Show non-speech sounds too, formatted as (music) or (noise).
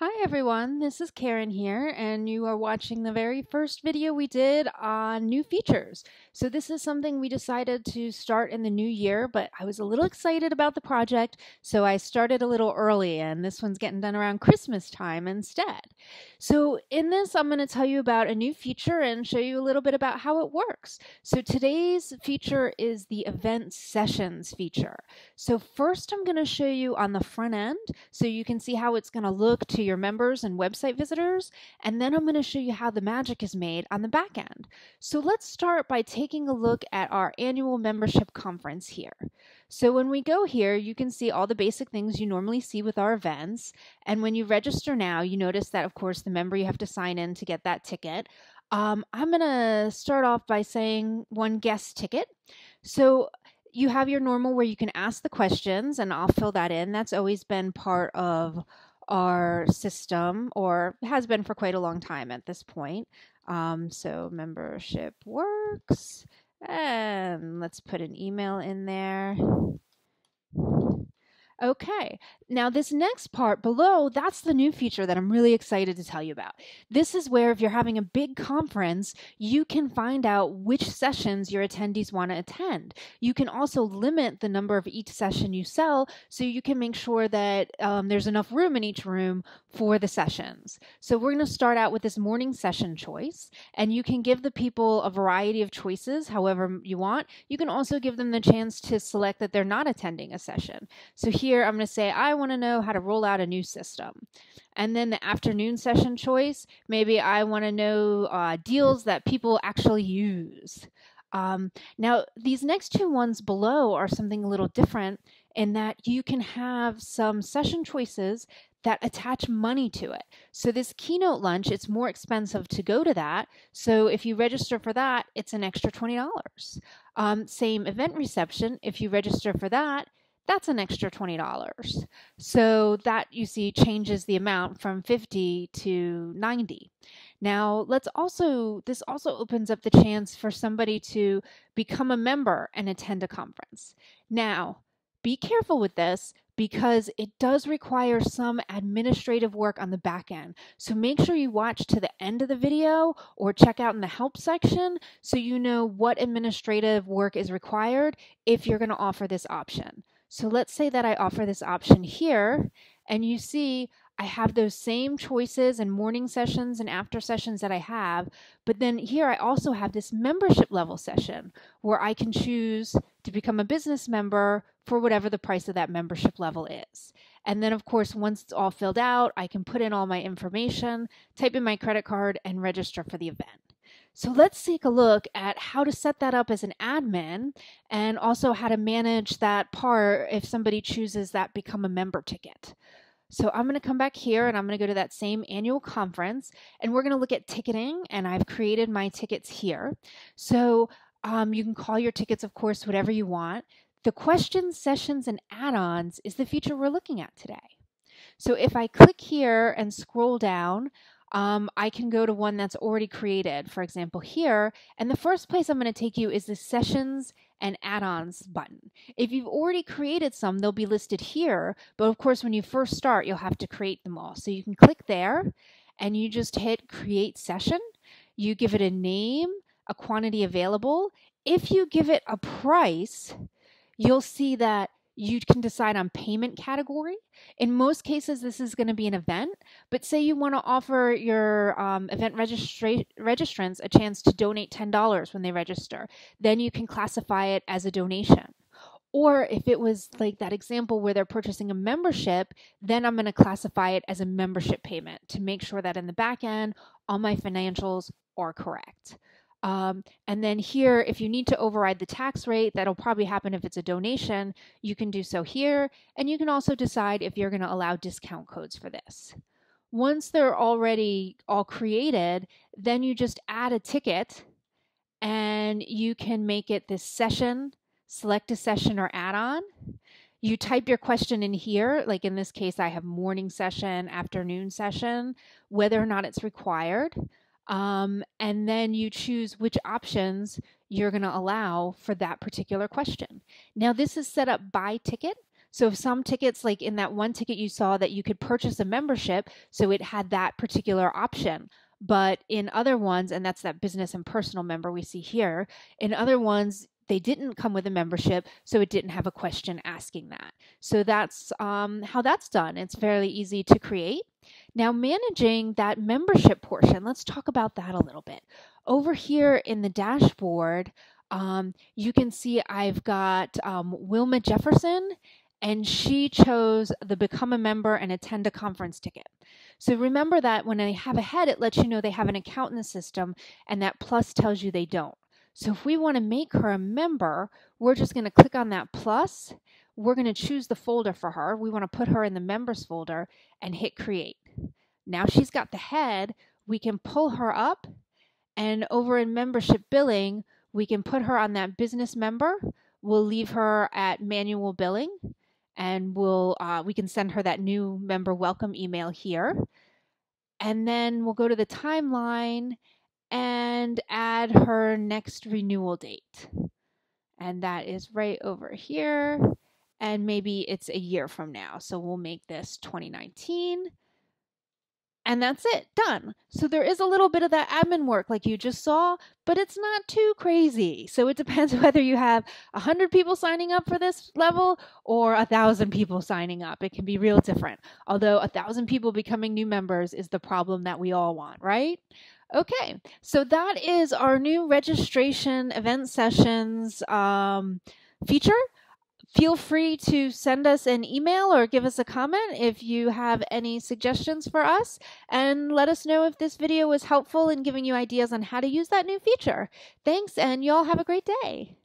Hi everyone, this is Karen here, and you are watching the very first video we did on new features. So this is something we decided to start in the new year, but I was a little excited about the project, so I started a little early, and this one's getting done around Christmas time instead. So in this, I'm going to tell you about a new feature and show you a little bit about how it works. So today's feature is the event sessions feature. So first I'm going to show you on the front end, so you can see how it's going to look to your members and website visitors, and then I'm going to show you how the magic is made on the back end. So let's start by taking a look at our annual membership conference here. So when we go here, you can see all the basic things you normally see with our events. And when you register now, you notice that, of course, the member you have to sign in to get that ticket. Um, I'm going to start off by saying one guest ticket. So you have your normal where you can ask the questions, and I'll fill that in. That's always been part of our system or has been for quite a long time at this point. Um, so membership works. And let's put an email in there. Okay, now this next part below, that's the new feature that I'm really excited to tell you about. This is where if you're having a big conference, you can find out which sessions your attendees want to attend. You can also limit the number of each session you sell so you can make sure that um, there's enough room in each room for the sessions. So we're going to start out with this morning session choice, and you can give the people a variety of choices however you want. You can also give them the chance to select that they're not attending a session. So here here, I'm going to say, I want to know how to roll out a new system. And then the afternoon session choice, maybe I want to know uh, deals that people actually use. Um, now, these next two ones below are something a little different in that you can have some session choices that attach money to it. So this keynote lunch, it's more expensive to go to that. So if you register for that, it's an extra $20. Um, same event reception, if you register for that, that's an extra $20. So that you see changes the amount from 50 to 90. Now, let's also this also opens up the chance for somebody to become a member and attend a conference. Now, be careful with this because it does require some administrative work on the back end. So make sure you watch to the end of the video or check out in the help section so you know what administrative work is required if you're going to offer this option. So let's say that I offer this option here, and you see I have those same choices and morning sessions and after sessions that I have, but then here I also have this membership level session where I can choose to become a business member for whatever the price of that membership level is. And then, of course, once it's all filled out, I can put in all my information, type in my credit card, and register for the event. So let's take a look at how to set that up as an admin and also how to manage that part if somebody chooses that become a member ticket. So I'm going to come back here and I'm going to go to that same annual conference and we're going to look at ticketing and I've created my tickets here. So um, you can call your tickets, of course, whatever you want. The questions, sessions, and add-ons is the feature we're looking at today. So if I click here and scroll down, um, I can go to one that's already created, for example, here. And the first place I'm going to take you is the sessions and add-ons button. If you've already created some, they'll be listed here. But of course, when you first start, you'll have to create them all. So you can click there and you just hit create session. You give it a name, a quantity available. If you give it a price, you'll see that you can decide on payment category. In most cases, this is going to be an event, but say you want to offer your um, event registra- registrants a chance to donate $10 when they register, then you can classify it as a donation. Or if it was like that example where they're purchasing a membership, then I'm going to classify it as a membership payment to make sure that in the back end, all my financials are correct. Um, and then here, if you need to override the tax rate, that'll probably happen if it's a donation, you can do so here. And you can also decide if you're going to allow discount codes for this. Once they're already all created, then you just add a ticket and you can make it this session, select a session or add on. You type your question in here, like in this case, I have morning session, afternoon session, whether or not it's required. Um, and then you choose which options you're going to allow for that particular question. Now, this is set up by ticket. So if some tickets, like in that one ticket you saw that you could purchase a membership, so it had that particular option. But in other ones, and that's that business and personal member we see here, in other ones, they didn't come with a membership, so it didn't have a question asking that. So that's um, how that's done. It's fairly easy to create. Now, managing that membership portion, let's talk about that a little bit. Over here in the dashboard, um, you can see I've got um, Wilma Jefferson, and she chose the Become a Member and Attend a Conference ticket. So remember that when they have a head, it lets you know they have an account in the system, and that plus tells you they don't. So if we want to make her a member, we're just going to click on that plus. We're going to choose the folder for her. We want to put her in the members folder and hit create. Now she's got the head. We can pull her up and over in membership billing, we can put her on that business member. We'll leave her at manual billing and we'll uh, we can send her that new member welcome email here. And then we'll go to the timeline and add her next renewal date. And that is right over here. And maybe it's a year from now. So we'll make this 2019. And that's it, done. So there is a little bit of that admin work like you just saw, but it's not too crazy. So it depends (laughs) whether you have 100 people signing up for this level or a 1,000 people signing up. It can be real different. Although a 1,000 people becoming new members is the problem that we all want, right? Okay, so that is our new registration event sessions um, feature. Feel free to send us an email or give us a comment if you have any suggestions for us, and let us know if this video was helpful in giving you ideas on how to use that new feature. Thanks, and y'all have a great day.